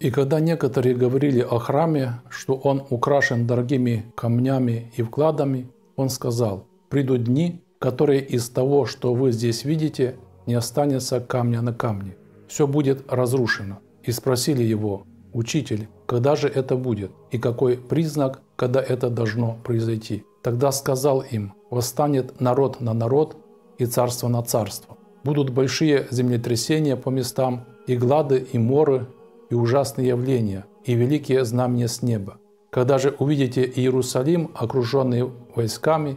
И когда некоторые говорили о храме, что он украшен дорогими камнями и вкладами, он сказал, «Придут дни, которые из того, что вы здесь видите, не останется камня на камне. Все будет разрушено». И спросили его, «Учитель, когда же это будет? И какой признак, когда это должно произойти?» Тогда сказал им, «Восстанет народ на народ и царство на царство. Будут большие землетрясения по местам, и глады, и моры, и ужасные явления, и великие знамения с неба. Когда же увидите Иерусалим, окруженный войсками,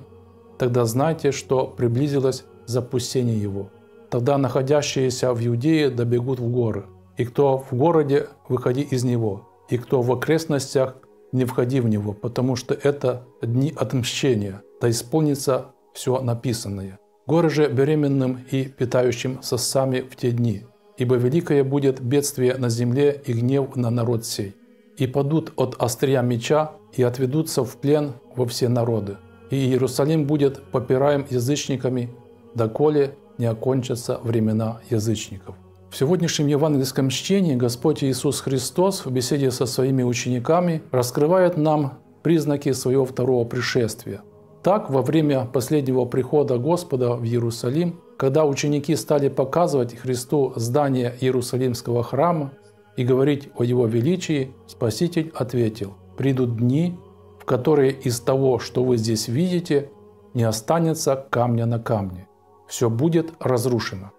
тогда знайте, что приблизилось запустение его. Тогда находящиеся в Иудее добегут в горы, и кто в городе, выходи из него, и кто в окрестностях, не входи в него, потому что это дни отмщения, да исполнится все написанное. Горы же беременным и питающим сосами в те дни, ибо великое будет бедствие на земле и гнев на народ сей. И падут от острия меча и отведутся в плен во все народы. И Иерусалим будет попираем язычниками, доколе не окончатся времена язычников. В сегодняшнем евангельском чтении Господь Иисус Христос в беседе со своими учениками раскрывает нам признаки своего второго пришествия. Так, во время последнего прихода Господа в Иерусалим когда ученики стали показывать Христу здание Иерусалимского храма и говорить о его величии, Спаситель ответил, «Придут дни, в которые из того, что вы здесь видите, не останется камня на камне. Все будет разрушено».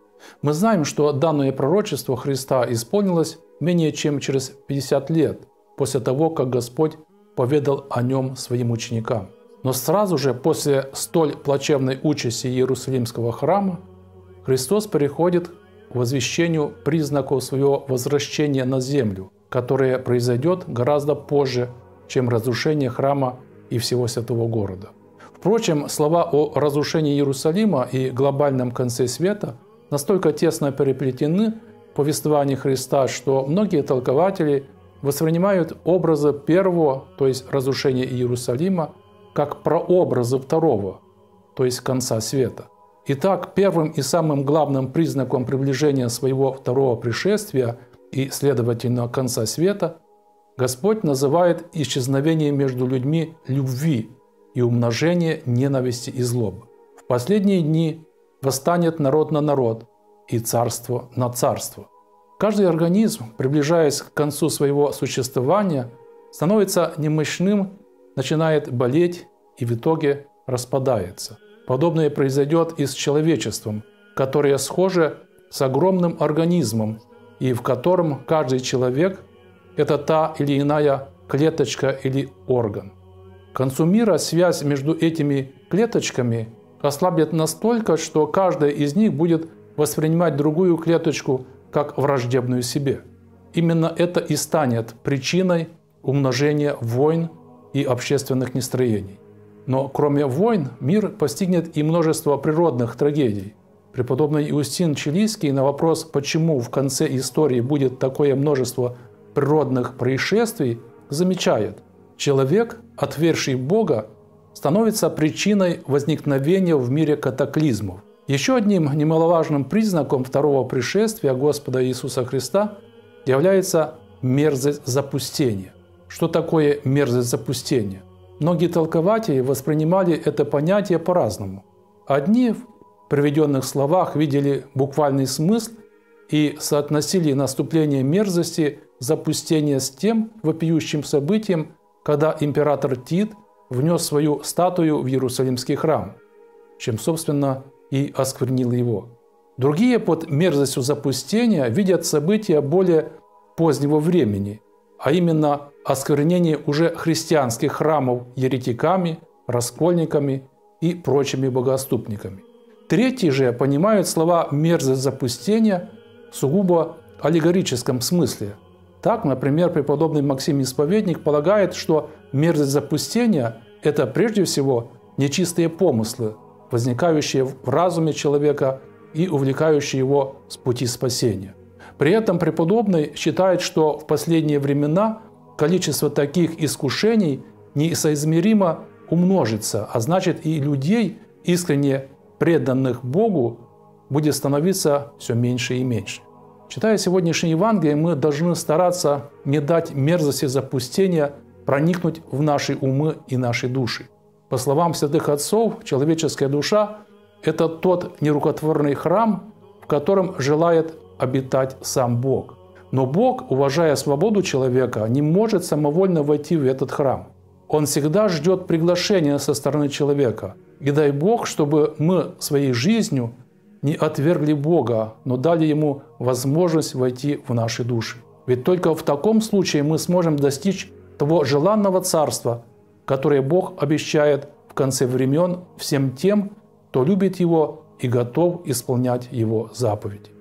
Мы знаем, что данное пророчество Христа исполнилось менее чем через 50 лет после того, как Господь поведал о нем своим ученикам. Но сразу же после столь плачевной участи Иерусалимского храма Христос переходит к возвещению признаков своего возвращения на землю, которое произойдет гораздо позже, чем разрушение храма и всего святого города. Впрочем, слова о разрушении Иерусалима и глобальном конце света настолько тесно переплетены в повествовании Христа, что многие толкователи воспринимают образы первого, то есть разрушения Иерусалима, как прообразы второго, то есть конца света. Итак, первым и самым главным признаком приближения своего второго пришествия и, следовательно, конца света, Господь называет исчезновение между людьми любви и умножение ненависти и злобы. В последние дни восстанет народ на народ и царство на царство. Каждый организм, приближаясь к концу своего существования, становится немощным начинает болеть и в итоге распадается. Подобное произойдет и с человечеством, которое схоже с огромным организмом, и в котором каждый человек – это та или иная клеточка или орган. К концу мира связь между этими клеточками ослабнет настолько, что каждая из них будет воспринимать другую клеточку как враждебную себе. Именно это и станет причиной умножения войн и общественных нестроений. Но кроме войн, мир постигнет и множество природных трагедий. Преподобный Иустин Чилийский на вопрос, почему в конце истории будет такое множество природных происшествий, замечает, человек, отвергший Бога, становится причиной возникновения в мире катаклизмов. Еще одним немаловажным признаком второго пришествия Господа Иисуса Христа является мерзость запустения. Что такое мерзость запустения? Многие толкователи воспринимали это понятие по-разному. Одни в приведенных словах видели буквальный смысл и соотносили наступление мерзости запустения с тем вопиющим событием, когда император Тит внес свою статую в Иерусалимский храм, чем, собственно, и осквернил его. Другие под мерзостью запустения видят события более позднего времени, а именно осквернение уже христианских храмов еретиками, раскольниками и прочими богоступниками. Третьи же понимают слова «мерзость запустения» в сугубо аллегорическом смысле. Так, например, преподобный Максим Исповедник полагает, что мерзость запустения – это прежде всего нечистые помыслы, возникающие в разуме человека и увлекающие его с пути спасения – при этом преподобный считает, что в последние времена количество таких искушений несоизмеримо умножится, а значит и людей, искренне преданных Богу, будет становиться все меньше и меньше. Читая сегодняшнее Евангелие, мы должны стараться не дать мерзости запустения проникнуть в наши умы и наши души. По словам святых отцов, человеческая душа – это тот нерукотворный храм, в котором желает обитать сам Бог. Но Бог, уважая свободу человека, не может самовольно войти в этот храм. Он всегда ждет приглашения со стороны человека. И дай Бог, чтобы мы своей жизнью не отвергли Бога, но дали Ему возможность войти в наши души. Ведь только в таком случае мы сможем достичь того желанного царства, которое Бог обещает в конце времен всем тем, кто любит Его и готов исполнять Его заповеди.